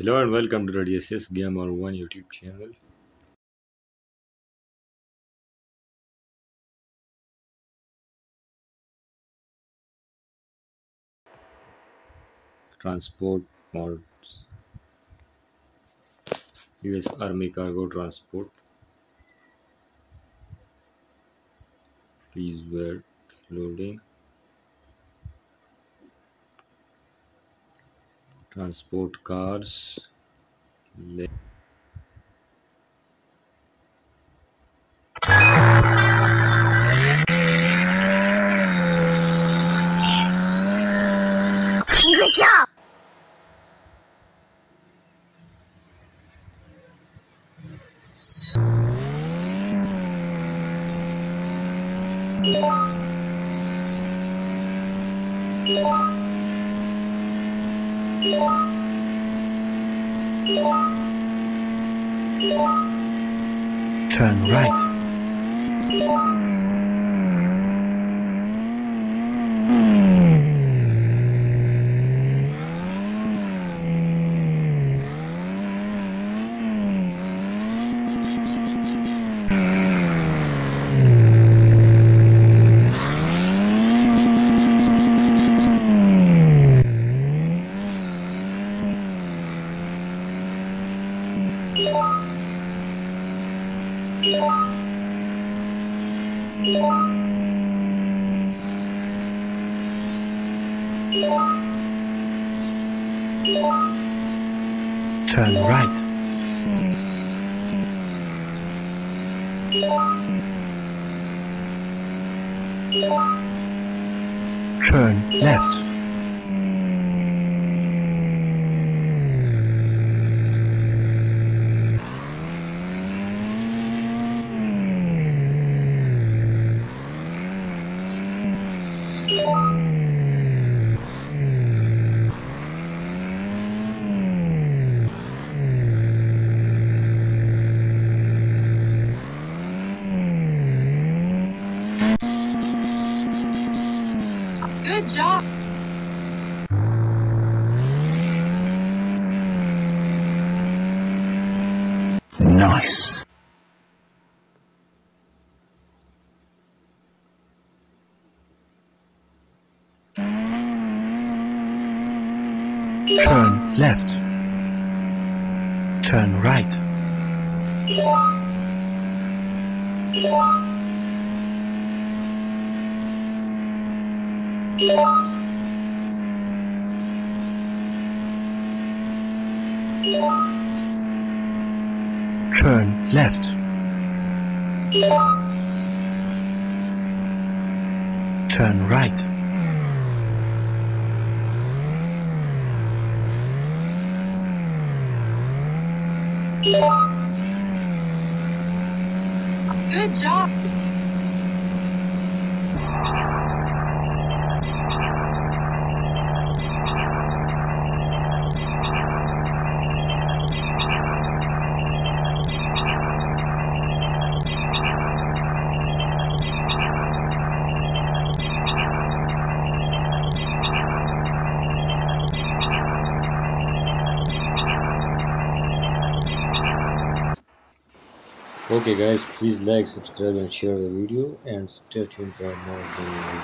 Hello and welcome to the DSS Gamer One YouTube channel. Transport mods. US Army Cargo Transport. Please wait loading. Transport cars. Good job! Turn right. Turn right. Turn left. Job! Nice. Turn left. Turn right. Turn left. Turn right. Good job! Okay guys, please like, subscribe and share the video and stay tuned for more video.